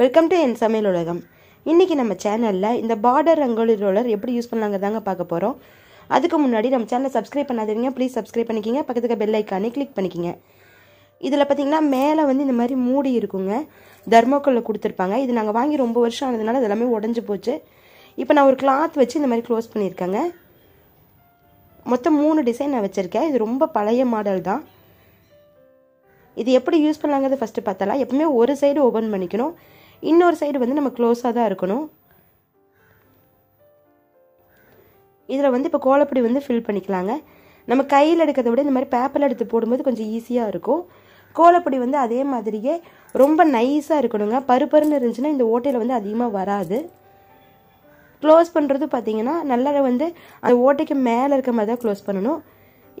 Welcome to என் சமையல் உலகம். இன்றைக்கி நம்ம சேனலில் இந்த பார்டர் ரங்கோலி ரோலர் எப்படி யூஸ் பண்ணலாங்க தாங்க பார்க்க போகிறோம் அதுக்கு முன்னாடி நம்ம சேனலை சப்ஸ்கிரைப் பண்ணாதீங்க ப்ளீஸ் சப்ஸ்கிரைப் பண்ணிக்கிங்க. பக்கத்துக்கு பெல் ஐக்கானே கிளிக் பண்ணிக்கிங்க. இதில் பார்த்தீங்கன்னா மேலே வந்து இந்த மாதிரி மூடி இருக்குங்க. தர்மோக்கல்ல கொடுத்துருப்பாங்க. இது நாங்கள் வாங்கி ரொம்ப வருஷம் ஆனதுனால இதெல்லாமே உடஞ்சி போச்சு. இப்போ நான் ஒரு கிளாத் வச்சு இந்த மாதிரி க்ளோஸ் பண்ணியிருக்கேங்க. மொத்தம் மூணு டிசைன் நான் வச்சுருக்கேன். இது ரொம்ப பழைய மாடல் தான். இது எப்படி யூஸ் பண்ணலாங்கிறது ஃபஸ்ட்டு பார்த்தலாம் எப்பவுமே ஒரு சைடு ஓப்பன் பண்ணிக்கணும். இன்னொரு சைடு வந்து நம்ம க்ளோஸாக தான் இருக்கணும். இதில் வந்து இப்போ கோலப்பொடி வந்து ஃபில் பண்ணிக்கலாங்க. நம்ம கையில் எடுக்கிறத விட இந்த மாதிரி பேப்பரில் எடுத்து போடும்போது கொஞ்சம் ஈஸியாக இருக்கும். கோலப்பொடி வந்து அதே மாதிரியே ரொம்ப நைஸாக இருக்கணுங்க. பருப்பருன்னு இருந்துச்சுன்னா இந்த ஓட்டையில் வந்து அதிகமாக வராது. க்ளோஸ் பண்ணுறது பார்த்தீங்கன்னா நல்லா வந்து அந்த ஓட்டைக்கு மேலே இருக்க மாதிரி தான் க்ளோஸ் பண்ணணும்.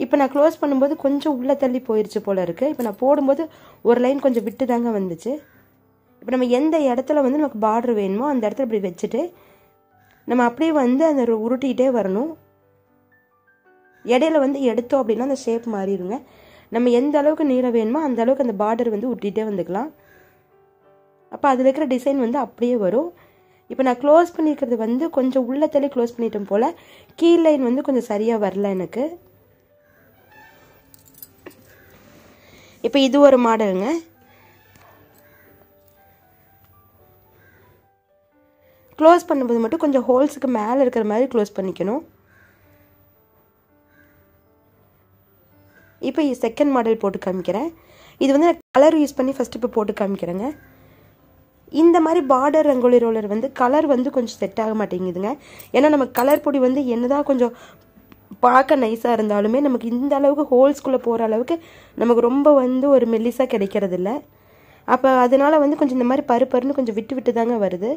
இப்போ நான் க்ளோஸ் பண்ணும்போது கொஞ்சம் உள்ளே தள்ளி போயிடுச்சு போல இருக்குது இப்போ நான் போடும்போது ஒரு லைன் கொஞ்சம் விட்டு தாங்க வந்துச்சு. இப்போ நம்ம எந்த இடத்துல வந்து நமக்கு பார்டர் வேணுமோ அந்த இடத்துல இப்படி வச்சுட்டு நம்ம அப்படியே வந்து அந்த உருட்டிகிட்டே வரணும். இடையில வந்து எடுத்தோம் அப்படின்னா அந்த ஷேப் மாறிடுங்க. நம்ம எந்த அளவுக்கு நீளம் வேணுமோ அந்த அளவுக்கு அந்த பார்டர் வந்து உருட்டிகிட்டே வந்துக்கலாம். அப்போ அதில் இருக்கிற டிசைன் வந்து அப்படியே வரும். இப்போ நான் க்ளோஸ் பண்ணியிருக்கிறது வந்து கொஞ்சம் உள்ள க்ளோஸ் பண்ணிட்டோம் போல் கீழ் லைன் வந்து கொஞ்சம் சரியாக வரல எனக்கு. இப்போ இது ஒரு மாடலுங்க. க்ளோஸ் பண்ணும்போது மட்டும் கொஞ்சம் ஹோல்ஸுக்கு மேலே இருக்கிற மாதிரி க்ளோஸ் பண்ணிக்கணும். இப்போ செகண்ட் மாடல் போட்டு காமிக்கிறேன். இது வந்து நான் கலர் யூஸ் பண்ணி ஃபஸ்ட்டு இப்போ போட்டு காமிக்கிறேங்க. இந்த மாதிரி பார்டர் ரங்கோலி ரோலர் வந்து கலர் வந்து கொஞ்சம் செட் ஆக மாட்டேங்குதுங்க. ஏன்னா நம்ம கலர் பொடி வந்து என்னதான் கொஞ்சம் பார்க்க நைஸாக இருந்தாலுமே நமக்கு இந்த அளவுக்கு ஹோல்ஸ்குள்ளே போகிற அளவுக்கு நமக்கு ரொம்ப வந்து ஒரு மெல்லிஸாக கிடைக்கிறதில்ல. அப்போ அதனால் வந்து கொஞ்சம் இந்த மாதிரி பருப்பருன்னு கொஞ்சம் விட்டு விட்டு தாங்க வருது.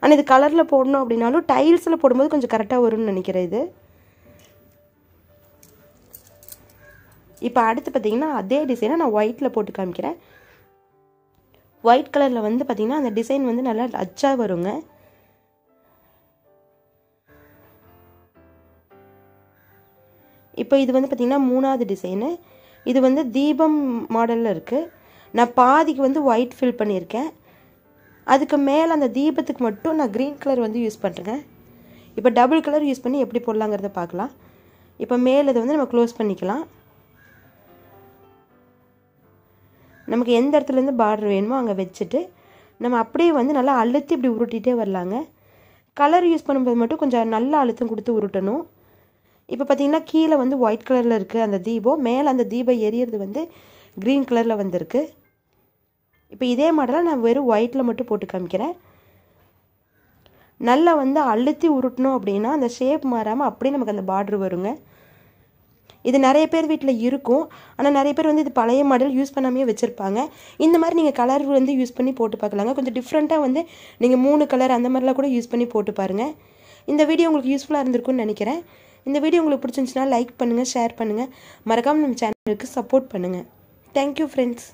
ஆனால் இது கலரில் போடணும் அப்படின்னாலும் டைல்ஸில் போடும்போது கொஞ்சம் கரெக்டாக வரும்னு நினைக்கிறேன் இது. இப்போ அடுத்து பார்த்தீங்கன்னா அதே டிசைனை நான் ஒயிட்டில் போட்டு காமிக்கிறேன். ஒயிட் கலரில் வந்து பார்த்திங்கன்னா அந்த டிசைன் வந்து நல்லா அச்சாக வருங்க. இப்போ இது வந்து பார்த்திங்கன்னா மூணாவது டிசைனு இது வந்து தீபம் மாடலில் இருக்குது நான் பாதிக்கு வந்து ஒயிட் ஃபில் பண்ணியிருக்கேன். அதுக்கு மேலே அந்த தீபத்துக்கு மட்டும் நான் க்ரீன் கலர் வந்து யூஸ் பண்ணுறேங்க இப்போ டபுள் கலர் யூஸ் பண்ணி எப்படி போடலாங்கிறத பார்க்கலாம். இப்போ மேலே இதை வந்து நம்ம க்ளோஸ் பண்ணிக்கலாம். நமக்கு எந்த இடத்துலேருந்து பார்டர் வேணுமோ அங்கே வச்சுட்டு நம்ம அப்படியே வந்து நல்லா அழுத்தி இப்படி உருட்டிகிட்டே வரலாங்க. கலர் யூஸ் பண்ணும்போது மட்டும் கொஞ்சம் நல்லா அழுத்தம் கொடுத்து உருட்டணும். இப்போ பார்த்தீங்கன்னா கீழே வந்து ஒயிட் கலரில் இருக்குது அந்த தீபம். மேலே அந்த தீபம் எரியறது வந்து க்ரீன் கலரில் வந்திருக்கு. இப்போ இதே மாடலாக நான் வெறும் ஒயிட்டில் மட்டும் போட்டு காமிக்கிறேன். நல்லா வந்து அழுத்தி உருட்டணும் அப்படின்னா அந்த ஷேப் மாறாமல் அப்படியே நமக்கு அந்த பார்டர் வருங்க. இது நிறைய பேர் வீட்டில் இருக்கும். ஆனால் நிறைய பேர் வந்து இது பழைய மாடல் யூஸ் பண்ணாமே வச்சுருப்பாங்க. இந்த மாதிரி நீங்கள் கலர் வந்து யூஸ் பண்ணி போட்டு பார்க்கலாங்க. கொஞ்சம் டிஃப்ரெண்ட்டாக வந்து நீங்கள் மூணு கலர் அந்த மாதிரிலாம் கூட யூஸ் பண்ணி போட்டு பாருங்கள் இந்த வீடியோ உங்களுக்கு யூஸ்ஃபுல்லாக இருந்திருக்கும்னு நினைக்கிறேன். இந்த வீடியோ உங்களுக்கு பிடிச்சிருந்துச்சுன்னா லைக் பண்ணுங்கள் ஷேர் பண்ணுங்கள் மறக்காமல் நம்ம சேனலுக்கு சப்போர்ட் பண்ணுங்கள் தேங்க்யூ ஃப்ரெண்ட்ஸ்